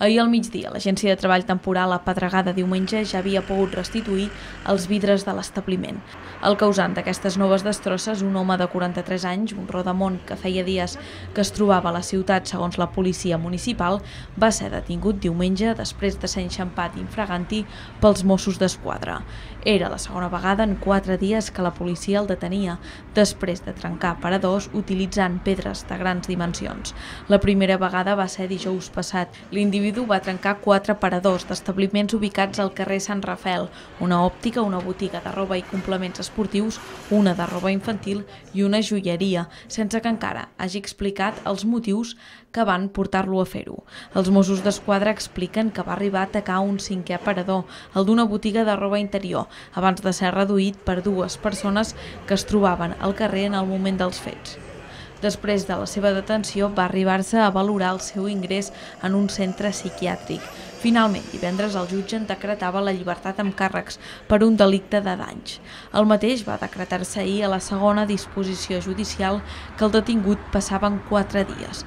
Ahir al migdia, l'Agència de Treball Temporal a Pedregada diumenge ja havia pogut restituir els vidres de l'establiment. El causant d'aquestes noves destrosses, un home de 43 anys, un rodamont que feia dies que es trobava a la ciutat segons la policia municipal, va ser detingut diumenge després de ser enxampat infraganti pels Mossos d'Esquadra. Era la segona vegada en quatre dies que la policia el detenia, després de trencar paradors utilitzant pedres de grans dimensions. La primera vegada va ser dijous passat. L'individu l'individu va trencar quatre paradors d'establiments ubicats al carrer Sant Rafel, una òptica, una botiga de roba i complements esportius, una de roba infantil i una joieria, sense que encara hagi explicat els motius que van portar-lo a fer-ho. Els Mossos d'Esquadra expliquen que va arribar a atacar un cinquè aparador, el d'una botiga de roba interior, abans de ser reduït per dues persones que es trobaven al carrer en el moment dels fets. Després de la seva detenció va arribar-se a valorar el seu ingrés en un centre psiquiàtric. Finalment, divendres el jutge en decretava la llibertat amb càrrecs per un delicte de danys. El mateix va decretar-se ahir a la segona disposició judicial que el detingut passava en quatre dies.